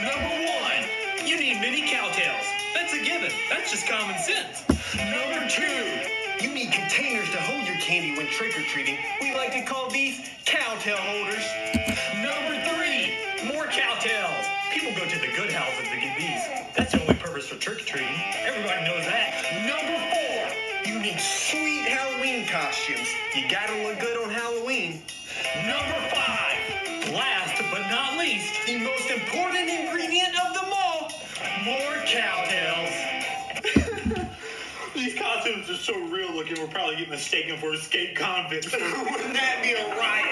Number one, you need mini Cow Tales. That's a given. That's just common sense. Number two, you need containers to hold your candy when trick or treating. We like to call these Cow Tale holders. Number three, more Cow Tales. People go to the good houses to get these. That's the only purpose for trick or treating. Everybody knows that. Number four, you need sweet Halloween costumes. You gotta look good on Halloween. Number five, last but not least, the most important ingredient of them all, more Cow Tales. These costumes are so real looking, we're probably getting mistaken for escaped convicts. Wouldn't that be a riot?